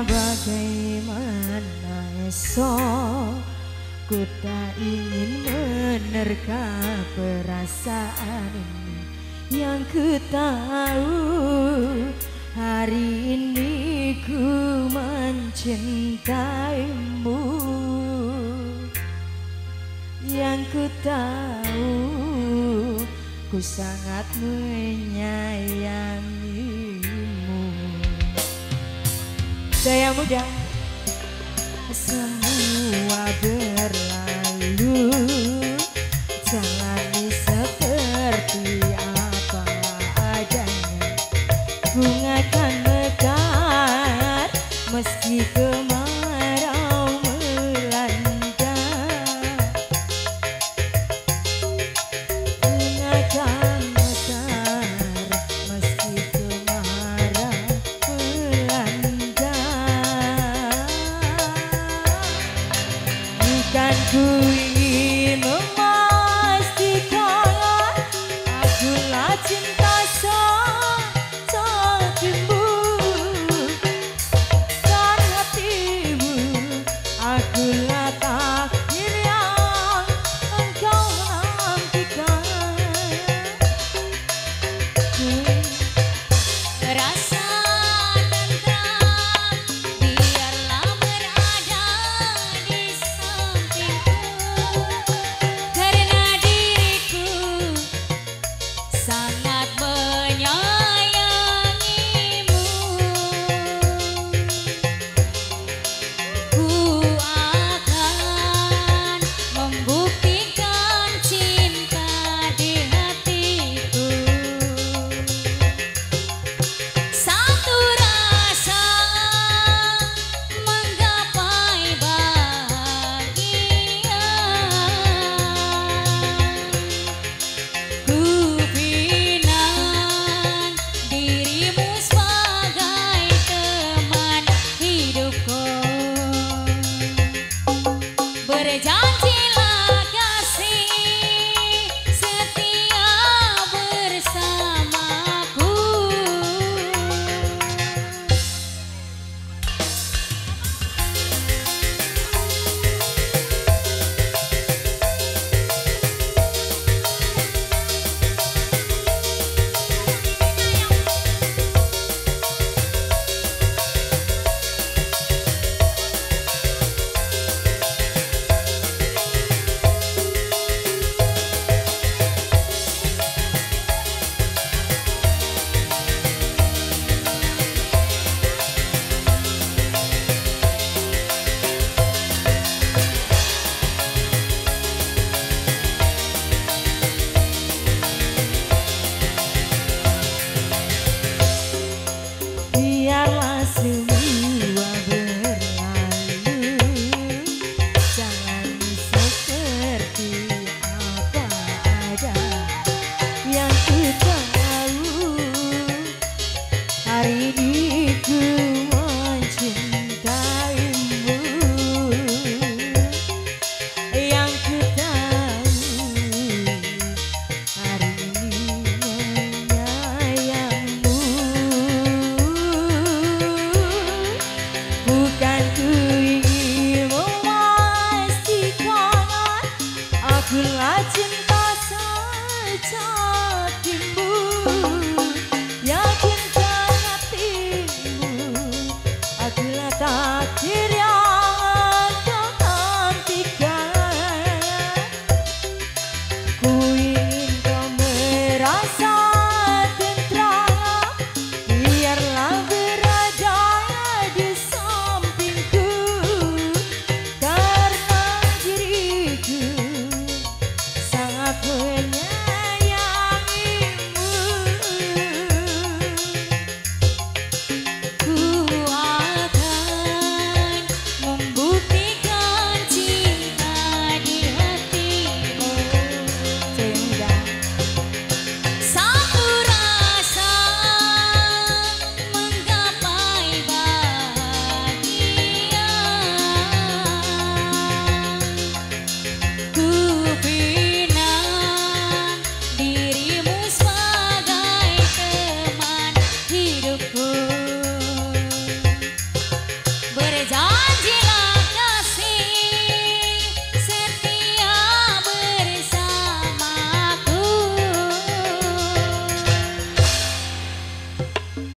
Bagaimana esok? Ku tak ingin menerka perasaan ini Yang ku tahu. Hari ini ku mencintaimu. Yang ku tahu Ku sangat menyayangimu Saya muda. Semua berlalu. Jalani seperti apa adanya. Bunga and. cinta saja timbul, yakin Yakinkan timbul. Akulah tak